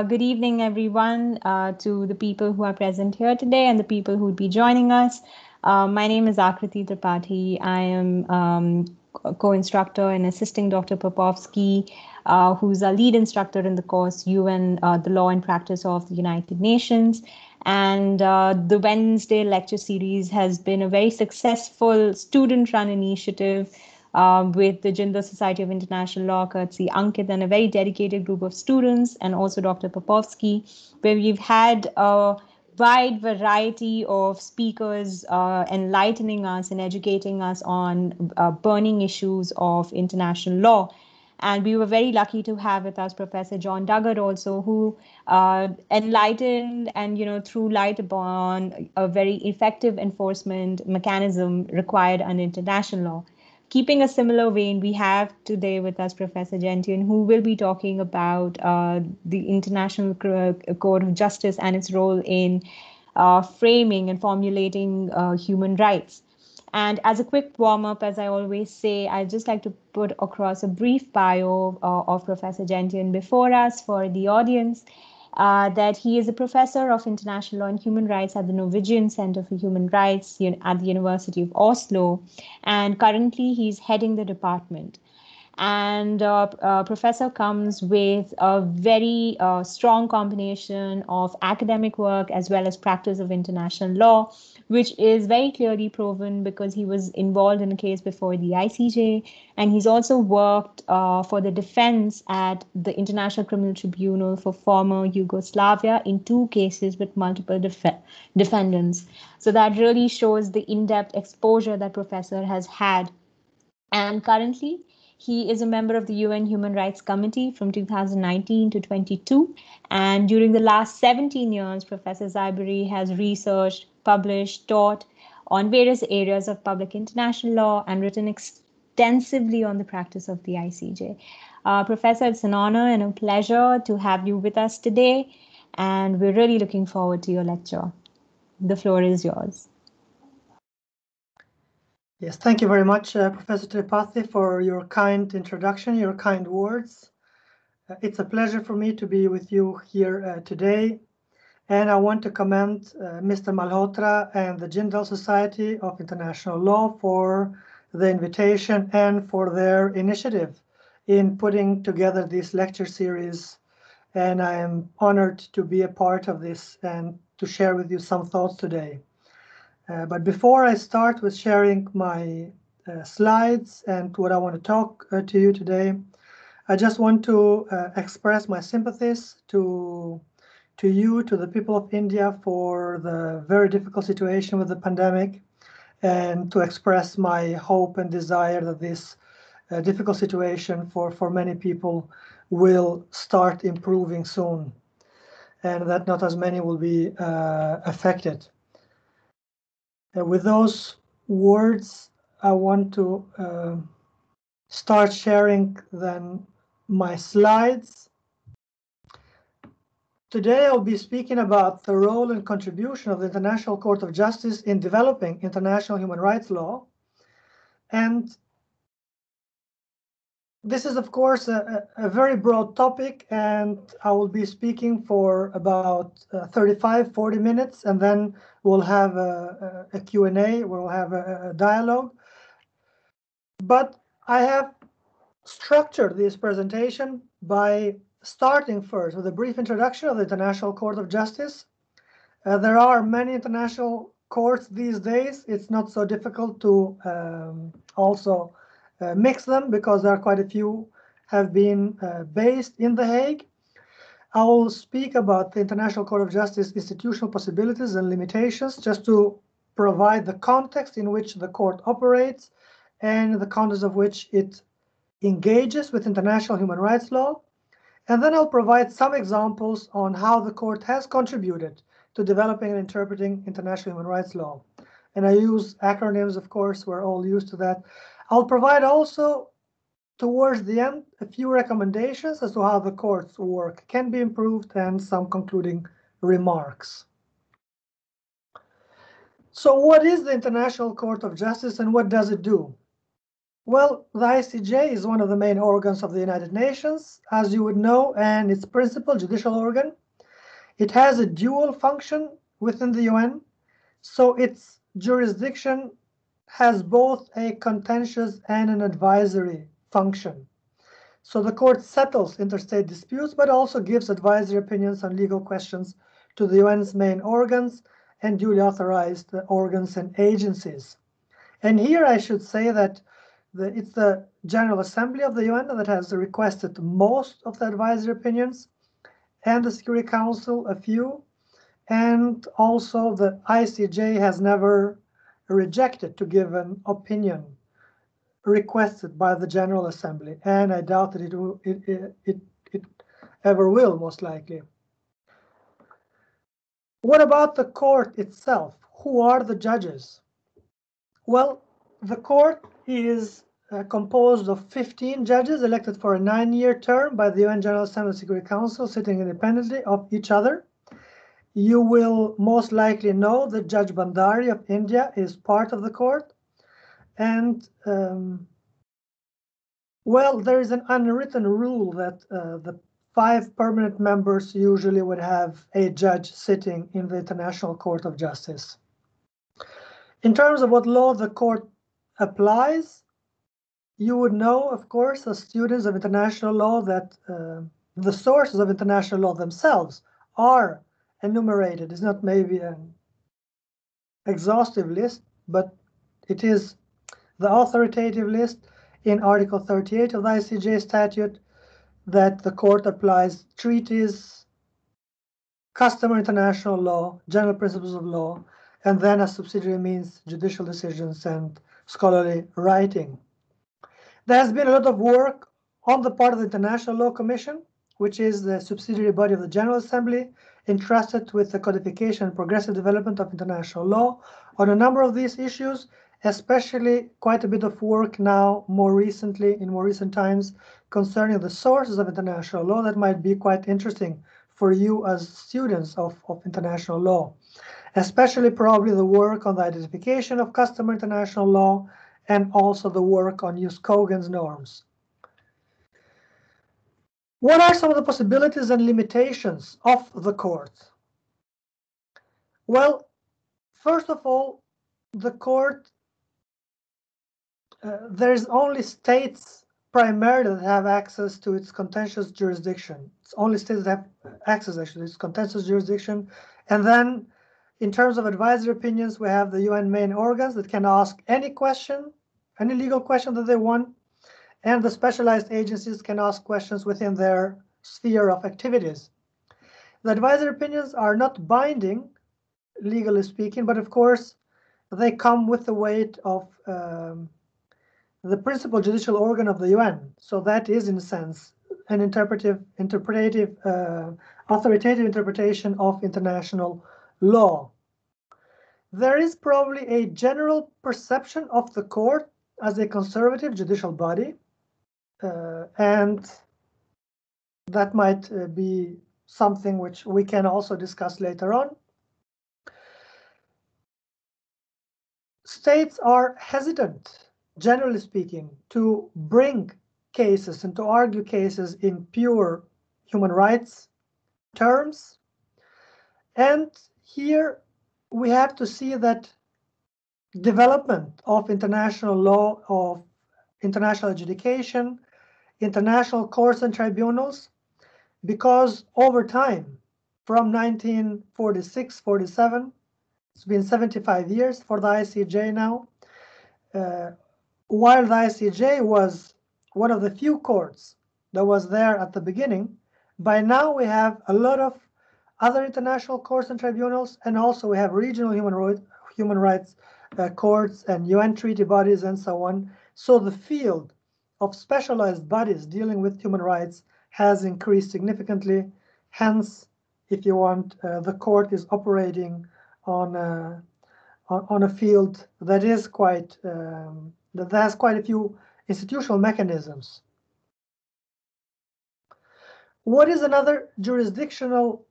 Uh, good evening, everyone, uh, to the people who are present here today and the people who would be joining us. Uh, my name is Aakriti Tripathi. I am um, co-instructor and assisting Dr. Popovski, uh, who's a lead instructor in the course UN, uh, the Law and Practice of the United Nations. And uh, the Wednesday lecture series has been a very successful student-run initiative um, with the Jindal Society of International Law, courtesy Ankit, and a very dedicated group of students, and also Dr. Popovski, where we've had a wide variety of speakers uh, enlightening us and educating us on uh, burning issues of international law. And we were very lucky to have with us Professor John Dugard also, who uh, enlightened and you know threw light upon a very effective enforcement mechanism required under international law keeping a similar vein, we have today with us Professor Gentian, who will be talking about uh, the International Court of Justice and its role in uh, framing and formulating uh, human rights. And as a quick warm up, as I always say, I'd just like to put across a brief bio uh, of Professor Gentian before us for the audience uh, that he is a professor of international law and human rights at the Norwegian Center for Human Rights at the University of Oslo. And currently, he's heading the department. And uh, uh, Professor comes with a very uh, strong combination of academic work as well as practice of international law, which is very clearly proven because he was involved in a case before the ICJ. And he's also worked uh, for the defense at the International Criminal Tribunal for former Yugoslavia in two cases with multiple def- defendants. So that really shows the in depth exposure that Professor has had. And currently, he is a member of the UN Human Rights Committee from 2019 to 22. And during the last 17 years, Professor Zyberi has researched, published, taught on various areas of public international law and written extensively on the practice of the ICJ. Uh, Professor, it's an honor and a pleasure to have you with us today. And we're really looking forward to your lecture. The floor is yours. Yes, thank you very much, uh, Professor Tripathi, for your kind introduction, your kind words. Uh, it's a pleasure for me to be with you here uh, today. And I want to commend uh, Mr. Malhotra and the Jindal Society of International Law for the invitation and for their initiative in putting together this lecture series. And I am honored to be a part of this and to share with you some thoughts today. Uh, but before I start with sharing my uh, slides and what I want to talk uh, to you today, I just want to uh, express my sympathies to to you, to the people of India for the very difficult situation with the pandemic, and to express my hope and desire that this uh, difficult situation for, for many people will start improving soon, and that not as many will be affected. Uh, with those words, I want to uh, start sharing then my slides. Today I'll be speaking about the role and contribution of the International Court of Justice in developing international human rights law and this is, of course, a, a, very broad topic, and I will be speaking for about uh, 35, 40 minutes, and then we'll have a, a, a Q&A, we'll have a, dialogue. But I have structured this presentation by starting first with a brief introduction of the International Court of Justice. Uh, there are many international courts these days. It's not so difficult to um, also mix them because there are quite a few have been uh, based in The Hague. I will speak about the International Court of Justice institutional possibilities and limitations just to provide the context in which the court operates and the context of which it engages with international human rights law. And then I'll provide some examples on how the court has contributed to developing and interpreting international human rights law. And I use acronyms, of course, we're all used to that. I'll provide also towards the end a few recommendations as to how the court's work can be improved and some concluding remarks. So what is the International Court of Justice and what does it do? Well, the ICJ is one of the main organs of the United Nations, as you would know, and its principal judicial organ. It has a dual function within the UN, so its jurisdiction has both a contentious and an advisory function. So the court settles interstate disputes, but also gives advisory opinions on legal questions to the UN's main organs and duly authorized organs and agencies. And here I should say that the, it's the General Assembly of the UN that has requested most of the advisory opinions, and the Security Council a few, and also the ICJ has never rejected to give an opinion requested by the General Assembly, and I doubt that it will, it, it, it, it ever will, most likely. What about the court itself? Who are the judges? Well, the court is uh, composed of 15 judges elected for a nine-year term by the UN General Assembly Security Council, sitting independently of each other. You will most likely know that Judge Bhandari of India is part of the court. And um, well, there is an unwritten rule that uh, the five permanent members usually would have a judge sitting in the International Court of Justice. In terms of what law the court applies, you would know, of course, as students of international law, that uh, the sources of international law themselves are enumerated. It's not maybe an exhaustive list, but it is the authoritative list in Article 38 of the ICJ statute that the court applies treaties, customary international law, general principles of law, and then as subsidiary means judicial decisions and scholarly writing. There has been a lot of work on the part of the International Law Commission, which is the subsidiary body of the General Assembly, entrusted with the codification and progressive development of international law on a number of these issues, especially quite a bit of work now, more recently, in more recent times, concerning the sources of international law that might be quite interesting for you as students of, of international law, especially probably the work on the identification of customary international law and also the work on Jus Cogens norms. What are some of the possibilities and limitations of the court? Well, first of all, the court, uh, there's only states primarily that have access to its contentious jurisdiction. It's only states that have access actually, its contentious jurisdiction. And then in terms of advisory opinions, we have the UN main organs that can ask any question, any legal question that they want and the specialized agencies can ask questions within their sphere of activities. The advisory opinions are not binding, legally speaking, but of course, they come with the weight of um, the principal judicial organ of the UN. So that is, in a sense, an interpretive, interpretative, uh, authoritative interpretation of international law. There is probably a general perception of the court as a conservative judicial body, and that might uh, be something which we can also discuss later on. States are hesitant, generally speaking, to bring cases and to argue cases in pure human rights terms. And here we have to see that development of international law, of international adjudication, international courts and tribunals because over time, from 1946 47, it's been 75 years for the ICJ now. Uh, while the ICJ was one of the few courts that was there at the beginning, by now we have a lot of other international courts and tribunals, and also we have regional human, rights, human rights uh, courts and UN treaty bodies and so on. So the field of specialized bodies dealing with human rights has increased significantly. Hence, if you want, uh, the court is operating on a, on a field that is quite um, that has quite a few institutional mechanisms. What is another jurisdictional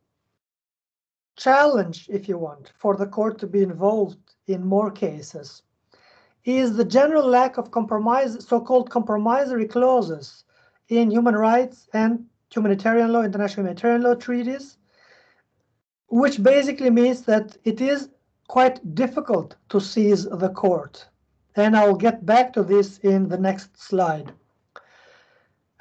challenge, if you want, for the court to be involved in more cases? Is the general lack of compromise, so-called compromissory clauses in human rights and humanitarian law, international humanitarian law treaties, which basically means that it is quite difficult to seize the court. And I'll get back to this in the next slide.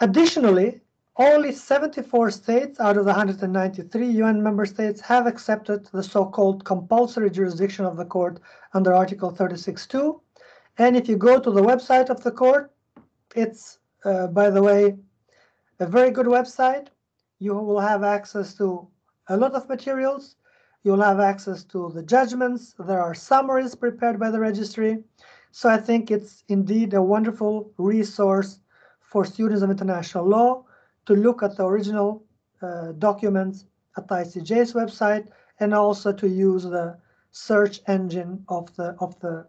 Additionally, only 74 states out of the 193 UN member states have accepted the so-called compulsory jurisdiction of the court under Article 36.2. And if you go to the website of the court, it's, uh, by the way, a very good website. You will have access to a lot of materials. You'll have access to the judgments. There are summaries prepared by the registry. So I think it's indeed a wonderful resource for students of international law to look at the original uh, documents at the ICJ's website and also to use the search engine of the of the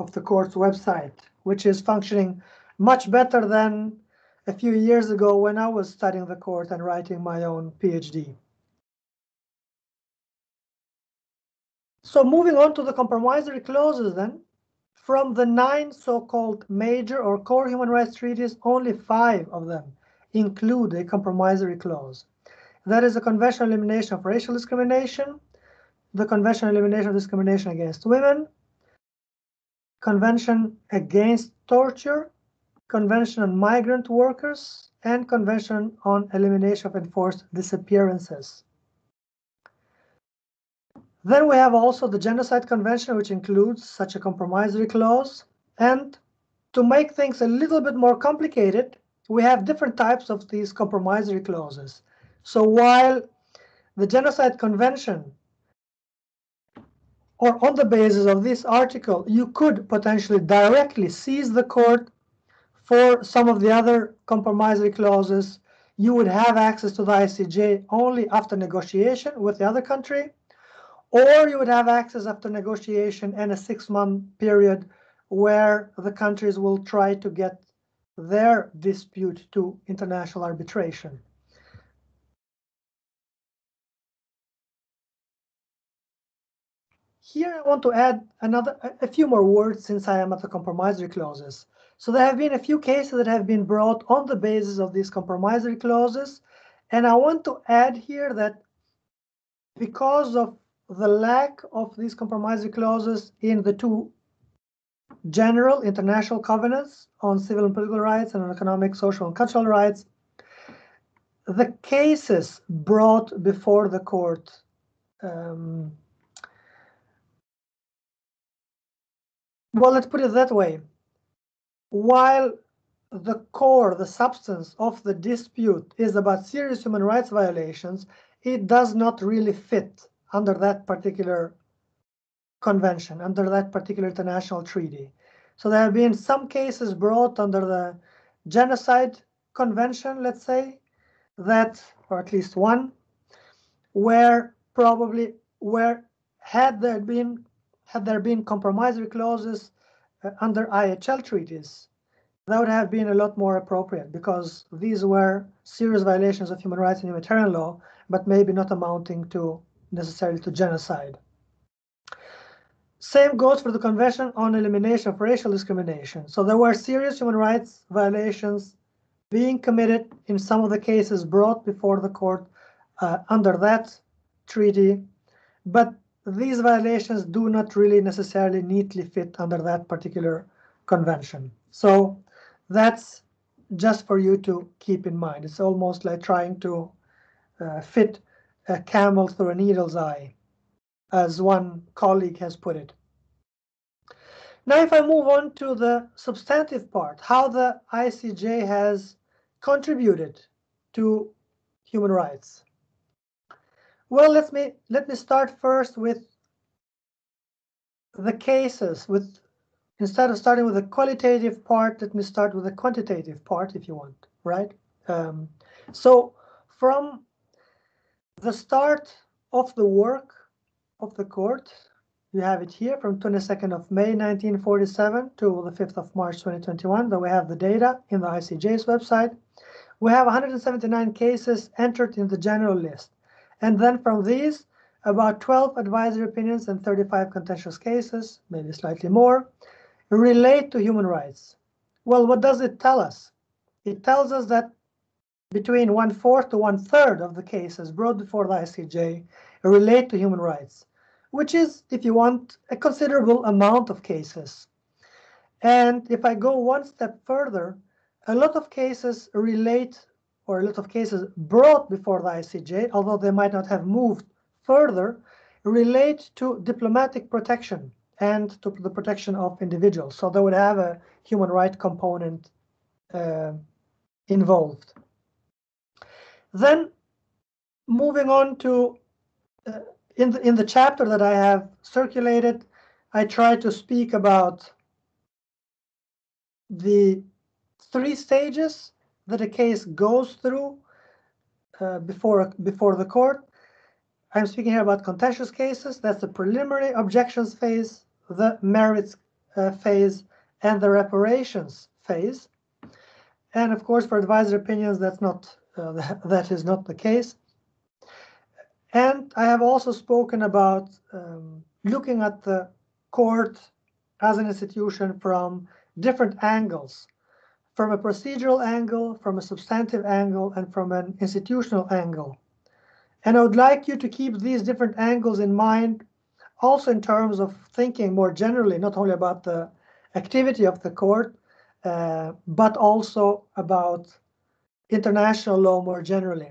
of the court's website, which is functioning much better than a few years ago when I was studying the court and writing my own PhD. So moving on to the compromissory clauses then, from the nine so-called major or core human rights treaties, only five of them include a compromissory clause. That is the Convention on Elimination of Racial Discrimination, the Convention on Elimination of Discrimination Against Women, Convention Against Torture, Convention on Migrant Workers, and Convention on Elimination of Enforced Disappearances. Then we have also the Genocide Convention, which includes such a compromissory clause. And to make things a little bit more complicated, we have different types of these compromissory clauses. So while the Genocide Convention, or on the basis of this article, you could potentially directly seize the court for some of the other compromissory clauses, you would have access to the ICJ only after negotiation with the other country, or you would have access after negotiation and a six-month period where the countries will try to get their dispute to international arbitration. Here I want to add another a few more words since I am at the compromissory clauses. So there have been a few cases that have been brought on the basis of these compromissory clauses. And I want to add here that because of the lack of these compromissory clauses in the two general international covenants on civil and political rights and on economic, social, and cultural rights, the cases brought before the court um, well, let's put it that way. While the core, the substance of the dispute is about serious human rights violations, it does not really fit under that particular convention, under that particular international treaty. So there have been some cases brought under the genocide convention, let's say, that, or at least one, where probably where had there been had there been compromissory clauses uh, under IHL treaties, that would have been a lot more appropriate because these were serious violations of human rights and humanitarian law, but maybe not amounting to necessarily to genocide. Same goes for the Convention on Elimination of Racial Discrimination. So there were serious human rights violations being committed in some of the cases brought before the court uh, under that treaty, but these violations do not really necessarily neatly fit under that particular convention. So that's just for you to keep in mind. It's almost like trying to uh, fit a camel through a needle's eye as one colleague has put it. Now, if I move on to the substantive part, how the ICJ has contributed to human rights. Well, let me let me start first with the cases. With instead of starting with the qualitative part, let me start with the quantitative part, if you want, right? Um, so, from the start of the work of the court, you have it here from 22nd of May 1947 to the 5th of March 2021. Then we have the data in the ICJ's website. We have 179 cases entered in the general list. And then from these, about 12 advisory opinions and 35 contentious cases, maybe slightly more. relate to human rights. Well, what does it tell us? It tells us that between one fourth to one third of the cases brought before the ICJ relate to human rights, which is, if you want, a considerable amount of cases. And if I go one step further, a lot of cases relate, or a lot of cases brought before the ICJ, although they might not have moved further, relate to diplomatic protection and to the protection of individuals. So they would have a human right component uh, involved. Then moving on to uh, in the in the chapter that I have circulated, I try to speak about the three stages that a case goes through uh, before before the court. I'm speaking here about contentious cases. That's the preliminary objections phase, the merits uh, phase, and the reparations phase. And of course, for advisory opinions, that's not uh, that, is not the case. And I have also spoken about um, looking at the court as an institution from different angles, from a procedural angle, from a substantive angle, and from an institutional angle. And I would like you to keep these different angles in mind, also in terms of thinking more generally, not only about the activity of the court, uh, but also about international law more generally.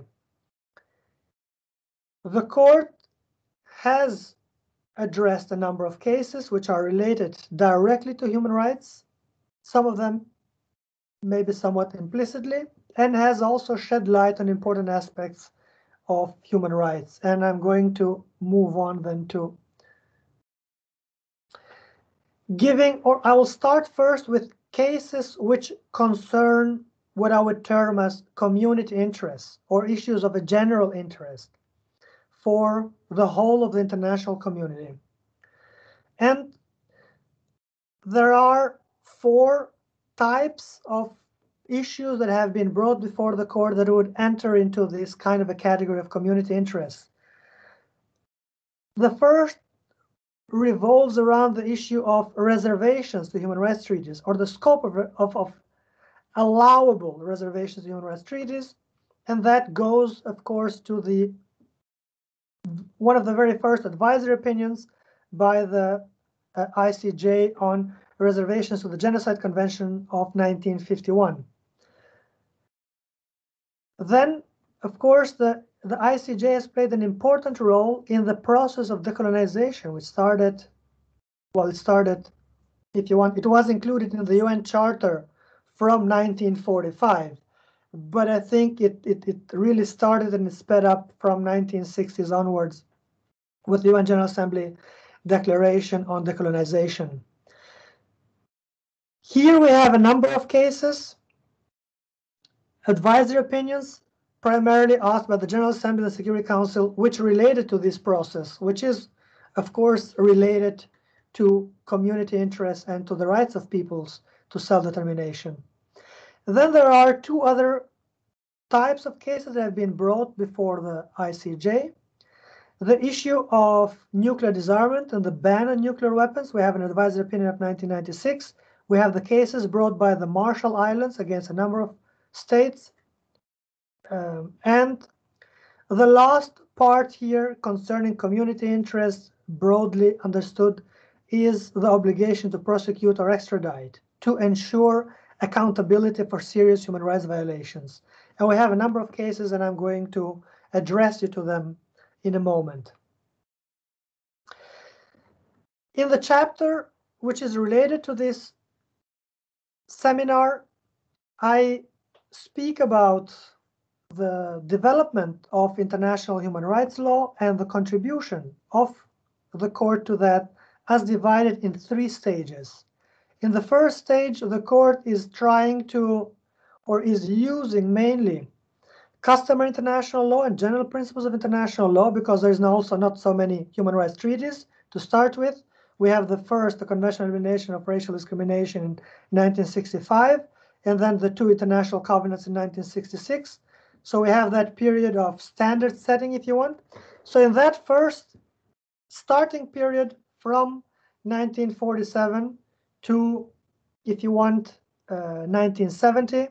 The court has addressed a number of cases which are related directly to human rights, some of them maybe somewhat implicitly, and has also shed light on important aspects of human rights. And I'm going to move on then to giving, or I will start first with cases which concern what I would term as community interests or issues of a general interest for the whole of the international community. And there are four types of issues that have been brought before the court that would enter into this kind of a category of community interest. The first revolves around the issue of reservations to human rights treaties or the scope of, of, of allowable reservations to human rights treaties. And that goes, of course, to the one of the very first advisory opinions by the Uh, ICJ on reservations to the Genocide Convention of 1951. Then, of course, the, the ICJ has played an important role in the process of decolonization, which started, well, it started, if you want, it was included in the UN Charter from 1945. But I think it, it, it really started and sped up from 1960s onwards with the UN General Assembly Declaration on Decolonization. Here we have a number of cases advisory opinions primarily asked by the General Assembly and the Security Council, which related to this process, which is, of course, related to community interests and to the rights of peoples to self-determination. Then there are two other types of cases that have been brought before the ICJ. The issue of nuclear disarmament and the ban on nuclear weapons. We have an advisory opinion of 1996. We have the cases brought by the Marshall Islands against a number of states. Um, and the last part here concerning community interests, broadly understood, is the obligation to prosecute or extradite to ensure accountability for serious human rights violations. And we have a number of cases, and I'm going to address you to them in a moment. In the chapter which is related to this seminar, I speak about the development of international human rights law and the contribution of the court to that as divided in three stages. In the first stage, the court is trying to, or is using mainly customary international law and general principles of international law because there's also not so many human rights treaties to start with. We have the first, the Convention on Elimination of Racial Discrimination in 1965, and then the two international covenants in 1966. So we have that period of standard setting, if you want. So in that first starting period from 1947 to, if you want, uh, 1970,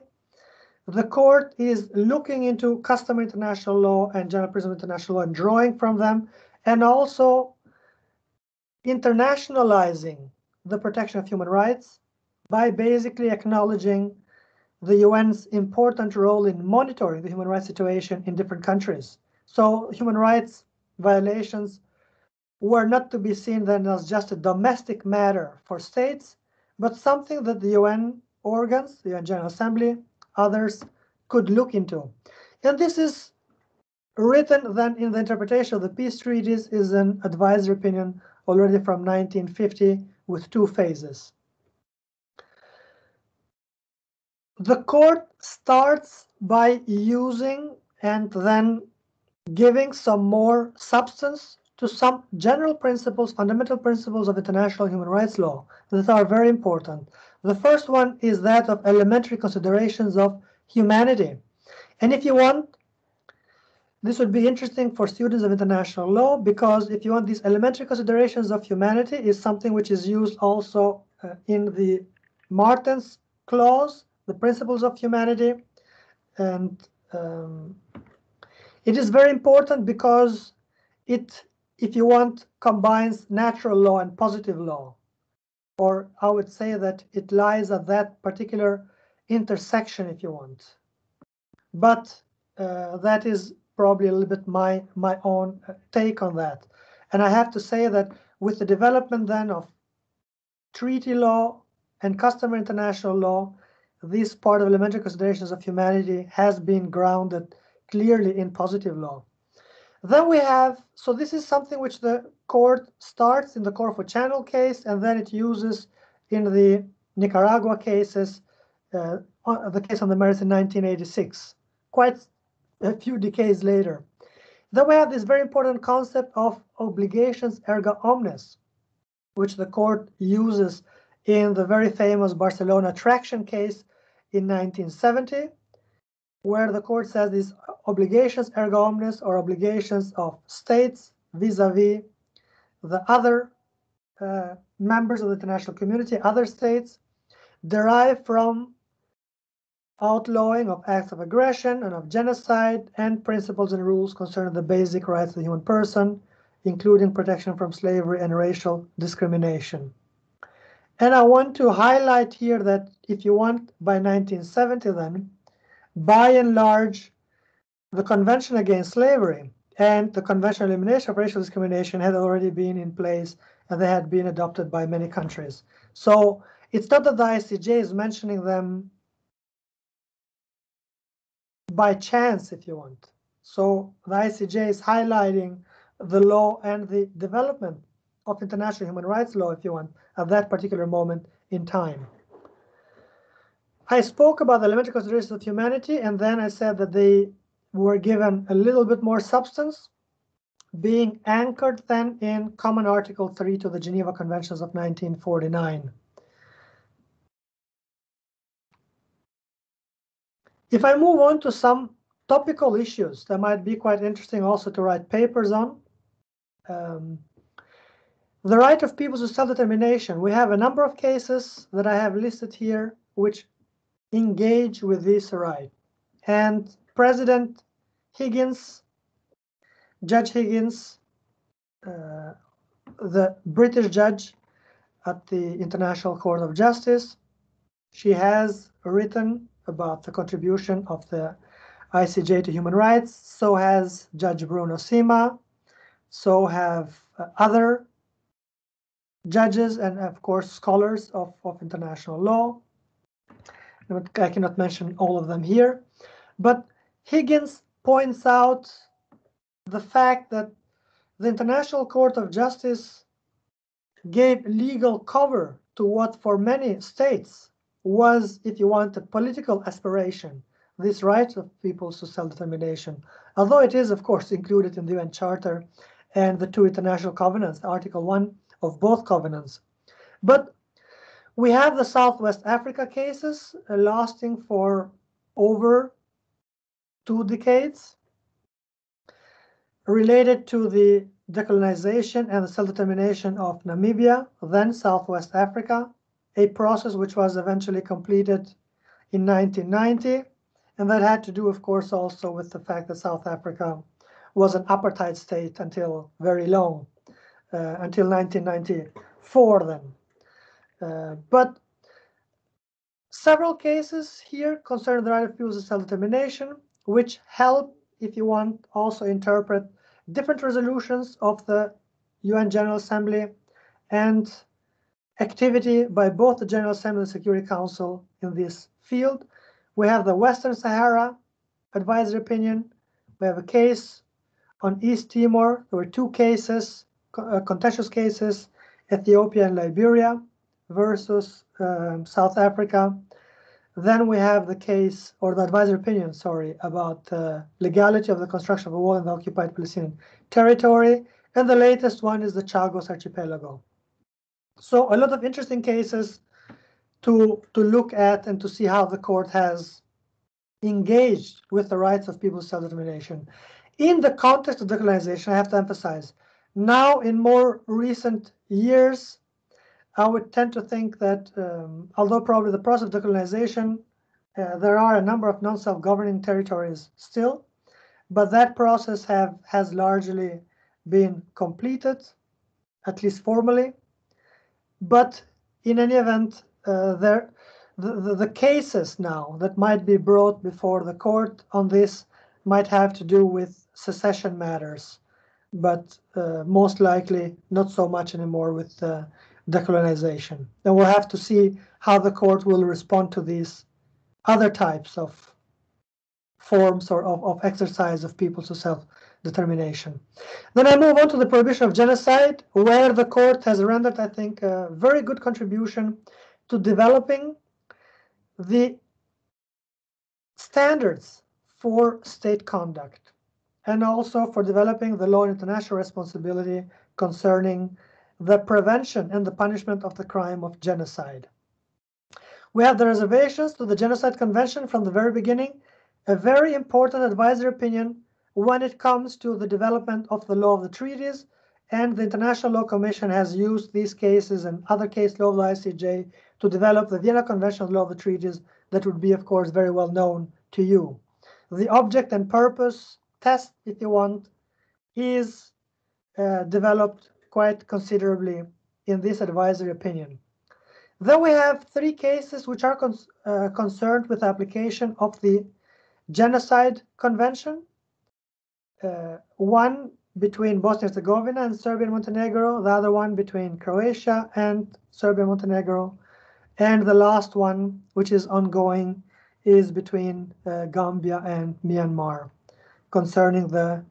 the court is looking into customary international law and general principles of international law and drawing from them, and also internationalizing the protection of human rights by basically acknowledging the UN's important role in monitoring the human rights situation in different countries. So human rights violations were not to be seen then as just a domestic matter for states, but something that the UN organs, the UN General Assembly, others could look into. And this is written then in the interpretation of the peace treaties is an advisory opinion already from 1950 with two phases. The court starts by using and then giving some more substance to some general principles, fundamental principles of international human rights law that are very important. The first one is that of elementary considerations of humanity. And if you want, this would be interesting for students of international law because if you want these elementary considerations of humanity is something which is used also uh, in the Martens clause, the principles of humanity. And um, it is very important because it if you want, combines natural law and positive law. Or I would say that it lies at that particular intersection, if you want. But uh, that is probably a little bit my, my own uh, take on that. And I have to say that with the development then of treaty law and customary international law, this part of elementary considerations of humanity has been grounded clearly in positive law. Then we have, so this is something which the court starts in the Corfu Channel case, and then it uses in the Nicaragua cases, uh, the case on the merits in 1986, quite a few decades later. Then we have this very important concept of obligations erga omnes, which the court uses in the very famous Barcelona traction case in 1970, where the court says these obligations erga omnes or obligations of states vis-a-vis the other uh, members of the international community, other states, derive from outlawing of acts of aggression and of genocide and principles and rules concerning the basic rights of the human person, including protection from slavery and racial discrimination. And I want to highlight here that if you want, by 1970 then, by and large, the Convention Against Slavery and the Convention on Elimination of Racial Discrimination had already been in place and they had been adopted by many countries. So it's not that the ICJ is mentioning them by chance, if you want. So the ICJ is highlighting the law and the development of international human rights law, if you want, at that particular moment in time. I spoke about the limited considerations of humanity, and then I said that they were given a little bit more substance, being anchored then in Common Article 3 to the Geneva Conventions of 1949. If I move on to some topical issues that might be quite interesting also to write papers on, um, the right of people to self-determination. We have a number of cases that I have listed here which engage with this right. And President Higgins, Judge Higgins, uh, the British judge at the International Court of Justice, she has written about the contribution of the ICJ to human rights. So has Judge Bruno Simma. So have uh, other judges and, of course, scholars of, of international law. I cannot mention all of them here, but Higgins points out the fact that the International Court of Justice gave legal cover to what for many states was, if you want, a political aspiration, this right of peoples to self-determination, although it is, of course, included in the UN Charter and the two international covenants, Article 1 of both covenants. But we have the Southwest Africa cases uh, lasting for over two decades related to the decolonization and the self-determination of Namibia, then Southwest Africa, a process which was eventually completed in 1990. And that had to do, of course, also with the fact that South Africa was an apartheid state until very long, uh, until 1994 then. Uh, but several cases here concern the right of peoples to self-determination, which help, if you want, also interpret different resolutions of the UN General Assembly and activity by both the General Assembly and Security Council in this field. We have the Western Sahara advisory opinion. We have a case on East Timor. There were two cases, uh, contentious cases, Ethiopia and Liberia versus um, South Africa. Then we have the case, or the advisory opinion, sorry, about uh, legality of the construction of a wall in the occupied Palestinian territory. And the latest one is the Chagos Archipelago. So a lot of interesting cases to, to look at and to see how the court has engaged with the rights of people's self-determination. In the context of decolonization, I have to emphasize, now in more recent years, I would tend to think that um, although probably the process of decolonization, uh, there are a number of non-self-governing territories still, but that process have has largely been completed, at least formally. But in any event, uh, there the, the, the, cases now that might be brought before the court on this might have to do with secession matters, but uh, most likely not so much anymore with uh, decolonization. And we'll have to see how the court will respond to these other types of forms or of, of exercise of people to self-determination. Then I move on to the prohibition of genocide, where the court has rendered, I think, a very good contribution to developing the standards for state conduct and also for developing the law and international responsibility concerning the prevention and the punishment of the crime of genocide. We have the reservations to the Genocide Convention from the very beginning, a very important advisory opinion when it comes to the development of the law of the treaties, and the International Law Commission has used these cases and other case law of the ICJ to develop the Vienna Convention of Law of the Treaties that would be, of course, very well known to you. The object and purpose test, if you want, is uh, developed quite considerably in this advisory opinion. Then we have three cases which are uh, concerned with application of the Genocide Convention. Uh, one between Bosnia and Herzegovina and Serbia and Montenegro, the other one between Croatia and Serbia and Montenegro, and the last one, which is ongoing, is between uh, Gambia and Myanmar concerning the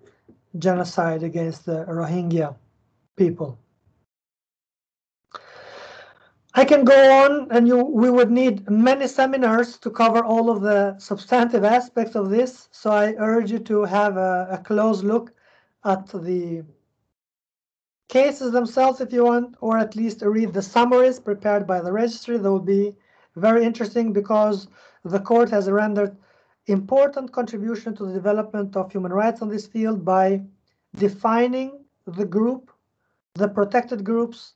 genocide against the Rohingya people. I can go on and you we would need many seminars to cover all of the substantive aspects of this. So I urge you to have a, a close look at the cases themselves if you want, or at least read the summaries prepared by the registry. That will be very interesting because the court has rendered important contribution to the development of human rights on this field by defining the group the protected groups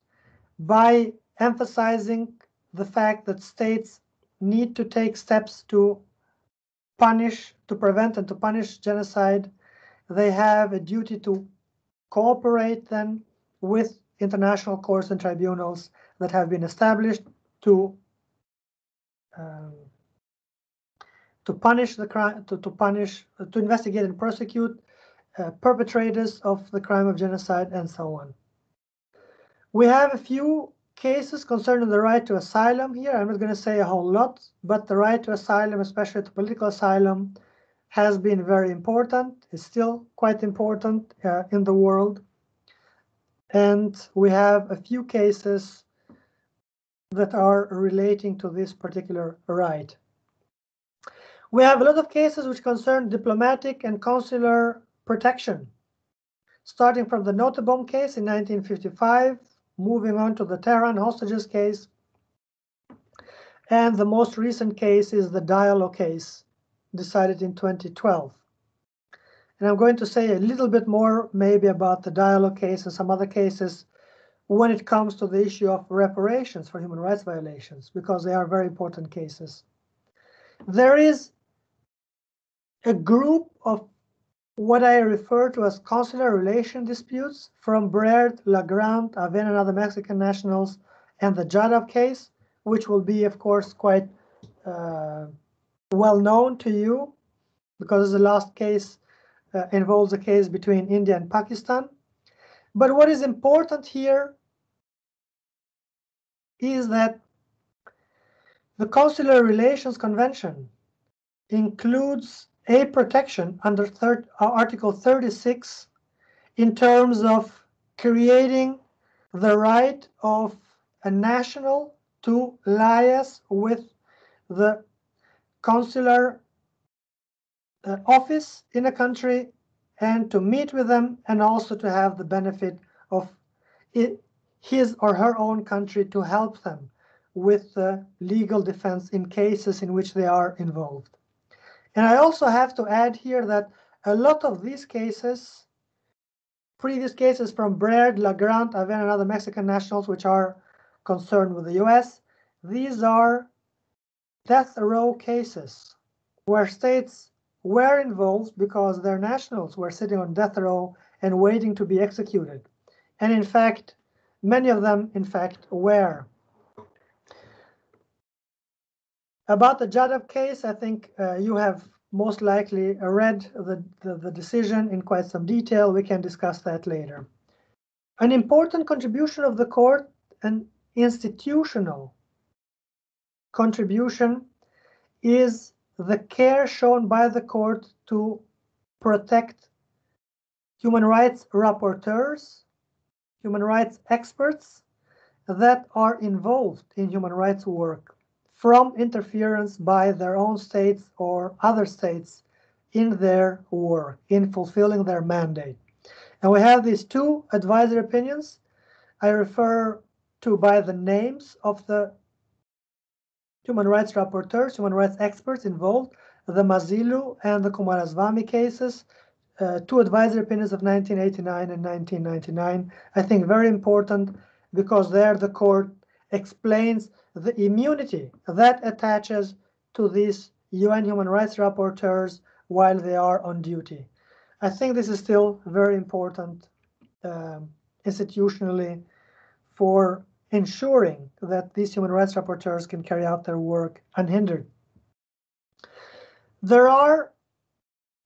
by emphasizing the fact that states need to take steps to punish, to prevent and to punish genocide. They have a duty to cooperate then with international courts and tribunals that have been established to um, to punish the crime, to, to punish, to investigate and prosecute uh, perpetrators of the crime of genocide and so on. We have a few cases concerning the right to asylum here. I'm not going to say a whole lot, but the right to asylum, especially to political asylum, has been very important. It's still quite important uh, in the world. And we have a few cases that are relating to this particular right. We have a lot of cases which concern diplomatic and consular protection, starting from the Nottebohm case in 1955 moving on to the Tehran hostages case. And the most recent case is the Diallo case, decided in 2012. And I'm going to say a little bit more maybe about the Diallo case and some other cases when it comes to the issue of reparations for human rights violations, because they are very important cases. There is a group of what I refer to as consular relation disputes from Breard, LaGrand, Avena, and other Mexican nationals, and the Jadhav case, which will be, of course, quite uh, well known to you because the last case uh, involves a case between India and Pakistan. But what is important here is that the Consular Relations Convention includes a protection under uh, Article 36 in terms of creating the right of a national to liaise with the consular uh, office in a country and to meet with them and also to have the benefit of it, his or her own country to help them with the legal defense in cases in which they are involved. And I also have to add here that a lot of these cases, previous cases from Breard, LaGrand, Avena, and other Mexican nationals which are concerned with the US, these are death row cases where states were involved because their nationals were sitting on death row and waiting to be executed. And in fact, many of them, in fact, were. About the Jadhav case, I think uh, you have most likely read the, the, the decision in quite some detail. We can discuss that later. An important contribution of the court, an institutional contribution, is the care shown by the court to protect human rights rapporteurs, human rights experts that are involved in human rights work from interference by their own states or other states in their work, in fulfilling their mandate. And we have these two advisory opinions. I refer to by the names of the human rights rapporteurs, human rights experts involved, the Mazilu and the Coomaraswamy cases, uh, two advisory opinions of 1989 and 1999. I think very important because there the court explains the immunity that attaches to these UN human rights rapporteurs while they are on duty. I think this is still very important um, institutionally for ensuring that these human rights rapporteurs can carry out their work unhindered. There are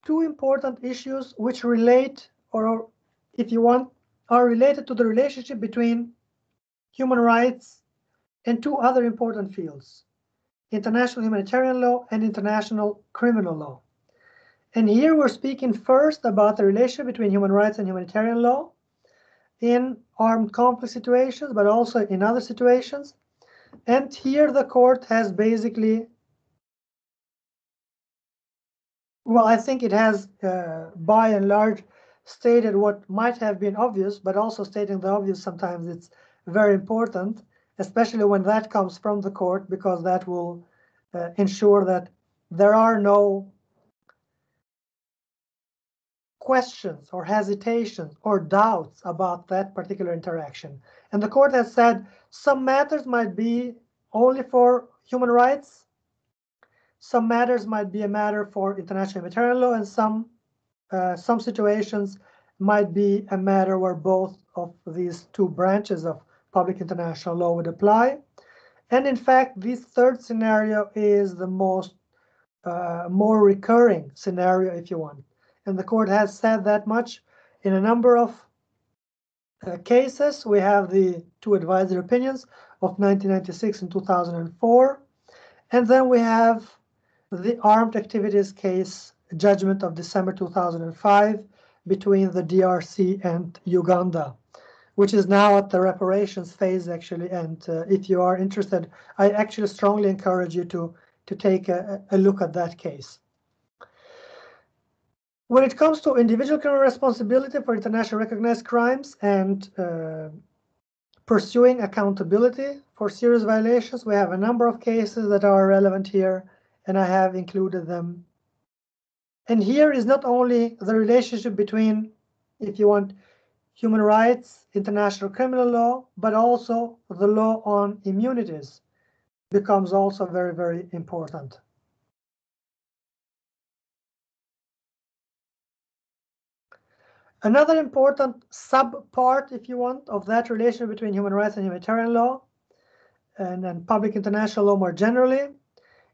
two important issues which relate, or if you want, are related to the relationship between human rights and two other important fields, international humanitarian law and international criminal law. And here we're speaking first about the relationship between human rights and humanitarian law, in armed conflict situations, but also in other situations. And here the court has basically, well, I think it has uh, by and large stated what might have been obvious, but also stating the obvious sometimes it's very important, especially when that comes from the court, because that will uh, ensure that there are no questions or hesitations or doubts about that particular interaction. And the court has said some matters might be only for human rights, some matters might be a matter for international humanitarian law, and some uh, some situations might be a matter where both of these two branches of public international law would apply. And in fact, this third scenario is the most uh, more recurring scenario, if you want and the court has said that much in a number of uh, cases. We have the two advisory opinions of 1996 and 2004. And then we have the armed activities case judgment of December 2005 between the DRC and Uganda, which is now at the reparations phase, actually. And uh, if you are interested, I actually strongly encourage you to, to take a, a look at that case. When it comes to individual criminal responsibility for internationally recognized crimes and uh, pursuing accountability for serious violations, we have a number of cases that are relevant here, and I have included them. And here is not only the relationship between, if you want, human rights, international criminal law, but also the law on immunities becomes also very, very important. Another important sub-part, if you want, of that relation between human rights and humanitarian law and, and public international law more generally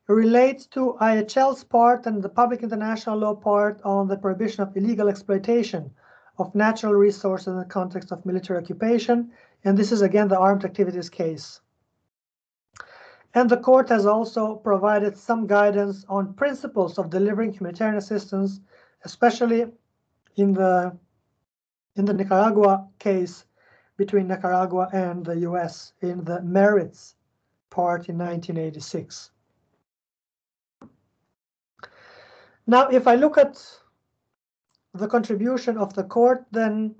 relates to IHL's part and the public international law part on the prohibition of illegal exploitation of natural resources in the context of military occupation. And this is again the armed activities case. And the court has also provided some guidance on principles of delivering humanitarian assistance, especially in the in the Nicaragua case between Nicaragua and the US in the merits part in 1986. Now, if I look at the contribution of the court, then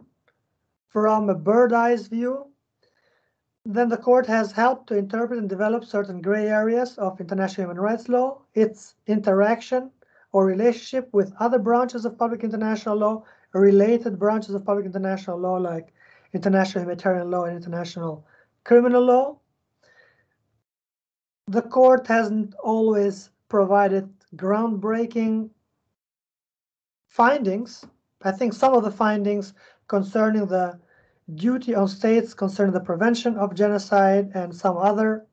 from a bird eyes view, then the court has helped to interpret and develop certain gray areas of international human rights law, its interaction or relationship with other branches of public international law, related branches of public international law like international humanitarian law and international criminal law. The court hasn't always provided groundbreaking findings. I think some of the findings concerning the duty on states concerning the prevention of genocide and some other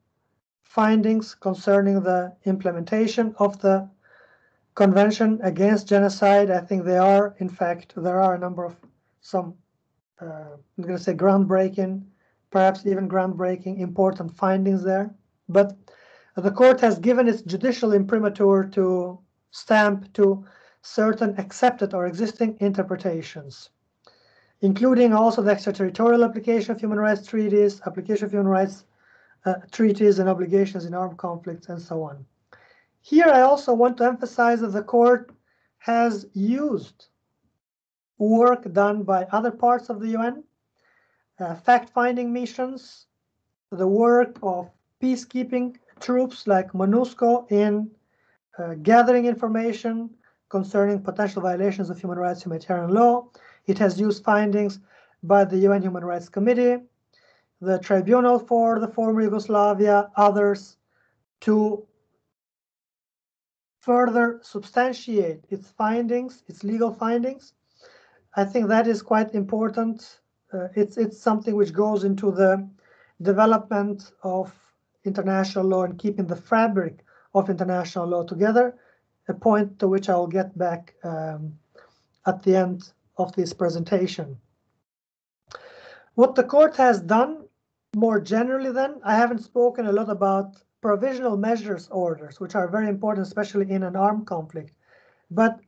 findings concerning the implementation of the Convention Against Genocide. I think they are, in fact, there are a number of some, uh, I'm going to say groundbreaking, perhaps even groundbreaking, important findings there. But the court has given its judicial imprimatur to stamp to certain accepted or existing interpretations, including also the extraterritorial application of human rights treaties, application of human rights uh, treaties and obligations in armed conflicts, and so on. Here, I also want to emphasize that the court has used work done by other parts of the UN, uh, fact-finding missions, the work of peacekeeping troops like MONUSCO in uh, gathering information concerning potential violations of human rights humanitarian law. It has used findings by the UN Human Rights Committee, the Tribunal for the former Yugoslavia, others, to further substantiate its findings, its legal findings. I think that is quite important. Uh, it's it's something which goes into the development of international law and keeping the fabric of international law together, a point to which I will get back um, at the end of this presentation. What the court has done more generally then, I haven't spoken a lot about provisional measures orders, which are very important, especially in an armed conflict. But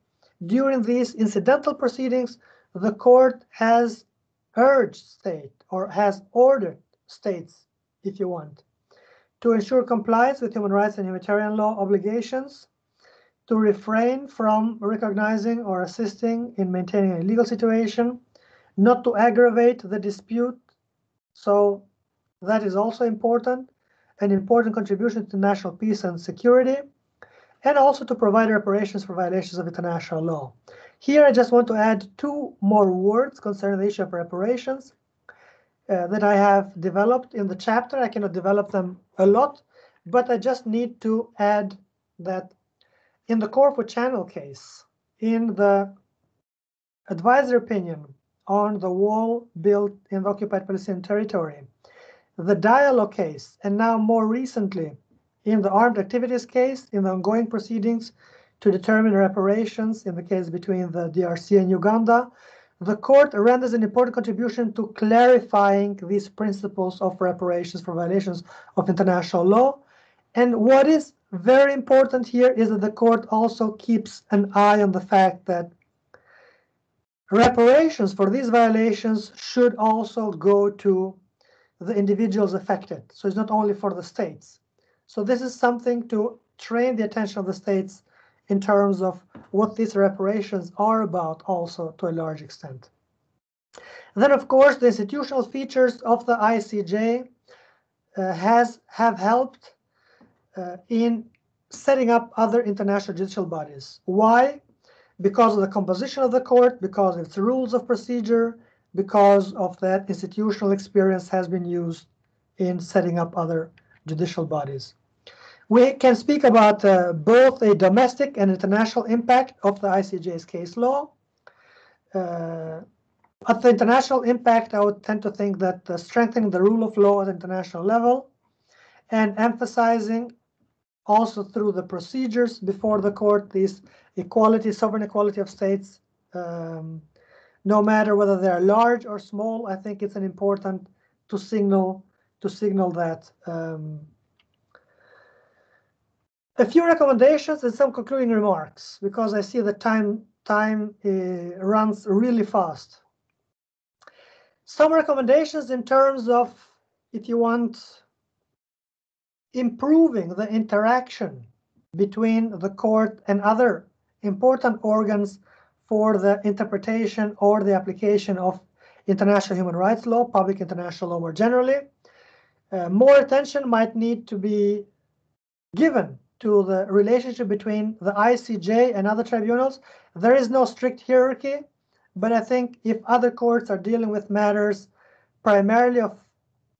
during these incidental proceedings, the court has urged state or has ordered states, if you want, to ensure compliance with human rights and humanitarian law obligations, to refrain from recognizing or assisting in maintaining a legal situation, not to aggravate the dispute. So that is also important an important contribution to national peace and security, and also to provide reparations for violations of international law. Here, I just want to add two more words concerning the issue of reparations uh, that I have developed in the chapter. I cannot develop them a lot, but I just need to add that in the Corfu Channel case, in the advisory opinion on the wall built in the occupied Palestinian territory, the Diallo case, and now more recently in the armed activities case, in the ongoing proceedings to determine reparations in the case between the DRC and Uganda, the court renders an important contribution to clarifying these principles of reparations for violations of international law. And what is very important here is that the court also keeps an eye on the fact that reparations for these violations should also go to the individuals affected. So it's not only for the states. So this is something to train the attention of the states in terms of what these reparations are about also to a large extent. Then, of course, the institutional features of the ICJ uh, has have helped in setting up other international judicial bodies. Why? Because of the composition of the court, because of its rules of procedure, because of that institutional experience has been used in setting up other judicial bodies. We can speak about uh, both a domestic and international impact of the ICJ's case law. Uh, at the international impact, I would tend to think that uh, strengthening the rule of law at international level and emphasizing also through the procedures before the court these equality, sovereign equality of states, um, no matter whether they are large or small. I think it's an important to signal to signal that. Um, a few recommendations and some concluding remarks because I see the time time uh, runs really fast. Some recommendations in terms of if you want improving the interaction between the court and other important organs for the interpretation or the application of international human rights law, public international law more generally. Uh, more attention might need to be given to the relationship between the ICJ and other tribunals. There is no strict hierarchy, but I think if other courts are dealing with matters primarily of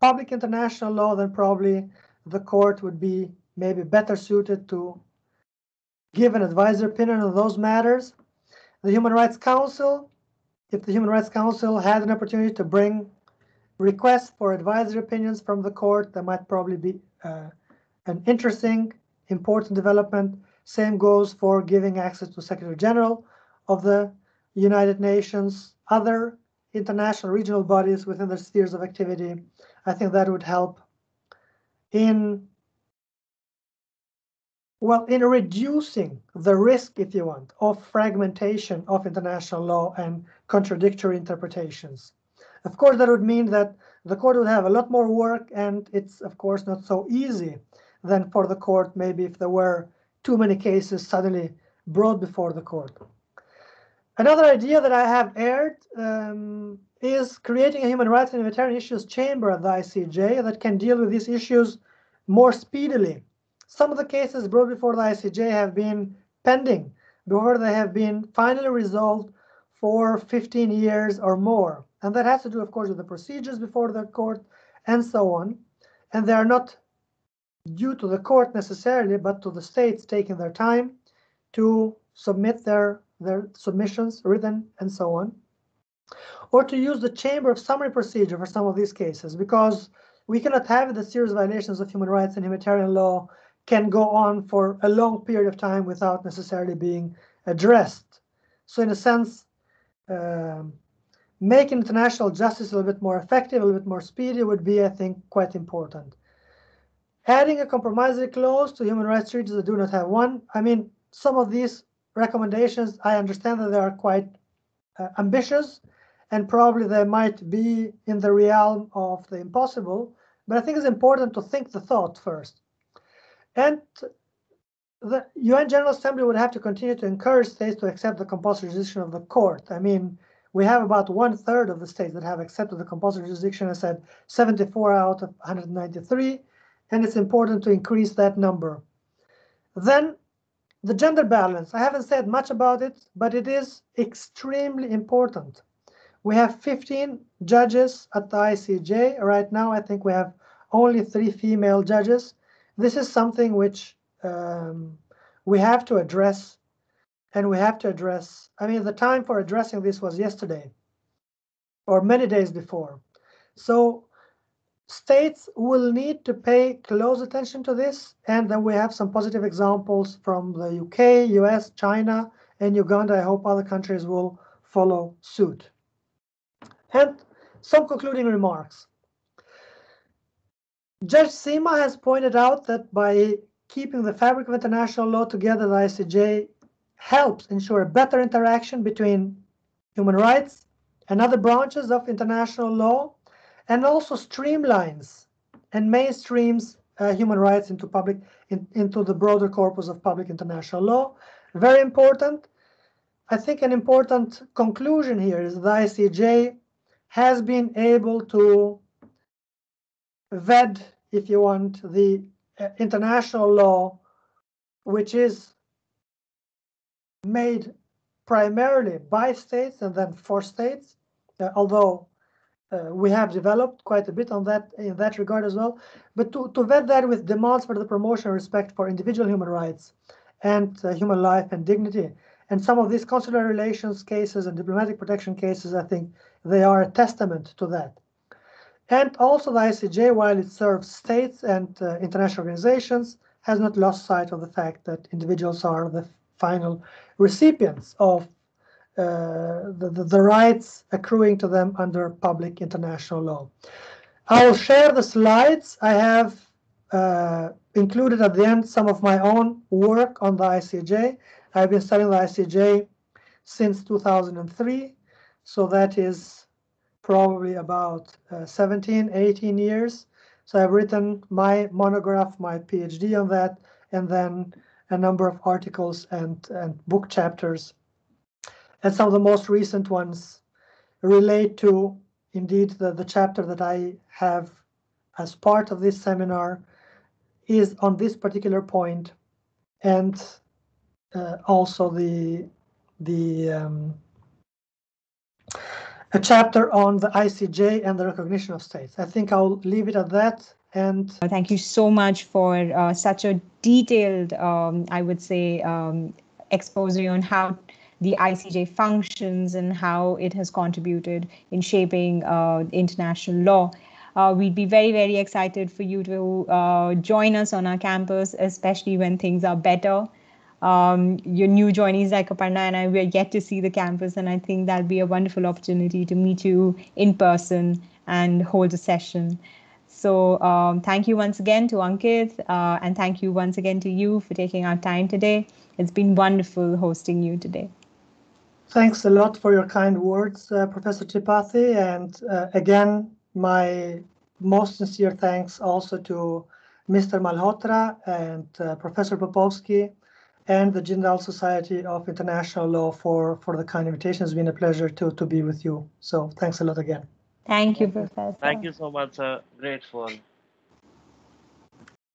public international law, then probably the court would be maybe better suited to give an advisory opinion on those matters. The Human Rights Council, if the Human Rights Council had an opportunity to bring requests for advisory opinions from the court, that might probably be uh, an interesting, important development. Same goes for giving access to Secretary General of the United Nations, other international regional bodies within their spheres of activity. I think that would help in well, in reducing the risk, if you want, of fragmentation of international law and contradictory interpretations. Of course, that would mean that the court would have a lot more work, and it's, of course, not so easy than for the court, maybe if there were too many cases suddenly brought before the court. Another idea that I have aired um, is creating a human rights and humanitarian issues chamber at the ICJ that can deal with these issues more speedily. Some of the cases brought before the ICJ have been pending before they have been finally resolved for 15 years or more. And that has to do, of course, with the procedures before the court and so on. And they are not due to the court necessarily, but to the states taking their time to submit their, their submissions, written and so on. Or to use the chamber of summary procedure for some of these cases, because we cannot have the serious violations of human rights and humanitarian law can go on for a long period of time without necessarily being addressed. So in a sense, um, making international justice a little bit more effective, a little bit more speedy would be, I think, quite important. Adding a compromissory clause to human rights treaties that do not have one. I mean, some of these recommendations, I understand that they are quite uh, ambitious and probably they might be in the realm of the impossible, but I think it's important to think the thought first. And the UN General Assembly would have to continue to encourage states to accept the compulsory jurisdiction of the court. I mean, we have about one third of the states that have accepted the compulsory jurisdiction. I said 74 out of 193, and it's important to increase that number. Then the gender balance. I haven't said much about it, but it is extremely important. We have 15 judges at the ICJ. Right now, I think we have only three female judges this is something which um, we have to address and we have to address. I mean, the time for addressing this was yesterday or many days before. So states will need to pay close attention to this. And then we have some positive examples from the UK, US, China, and Uganda. I hope other countries will follow suit. And some concluding remarks. Judge Simma has pointed out that by keeping the fabric of international law together, the ICJ helps ensure a better interaction between human rights and other branches of international law, and also streamlines and mainstreams uh, human rights into public in, into the broader corpus of public international law. Very important. I think an important conclusion here is the ICJ has been able to vet, if you want, the uh, international law, which is made primarily by states and then for states, uh, although uh, we have developed quite a bit on that in that regard as well. But to, to vet that with demands for the promotion and respect for individual human rights and uh, human life and dignity. And some of these consular relations cases and diplomatic protection cases, I think they are a testament to that. And also the ICJ, while it serves states and uh, international organizations, has not lost sight of the fact that individuals are the final recipients of uh, the, the, the, rights accruing to them under public international law. I will share the slides. I have uh, included at the end some of my own work on the ICJ. I've been studying the ICJ since 2003, so that is probably about uh, 17, 18 years. So I've written my monograph, my PhD on that, and then a number of articles and, and book chapters and some of the most recent ones relate to indeed the, the chapter that I have as part of this seminar is on this particular point and uh, also the the um, a chapter on the ICJ and the recognition of states. I think I'll leave it at that. And thank you so much for uh, such a detailed, um, I would say, um, on how the ICJ functions and how it has contributed in shaping uh, international law. Uh, we'd be very, very excited for you to uh, join us on our campus, especially when things are better. Um, your new joinees like Aparna and I, we're yet to see the campus, and I think that'll be a wonderful opportunity to meet you in person and hold a session. So um, thank you once again to Ankit, uh, and thank you once again to you for taking our time today. It's been wonderful hosting you today. Thanks a lot for your kind words, uh, Professor Tripathi. And uh, again, my most sincere thanks also to Mr. Malhotra and uh, Professor Popovski and the Jindal Society of International Law for, for the kind invitation. It's been a pleasure to, to be with you. So thanks a lot again. Thank you, Professor. Thank you so much, sir. Grateful.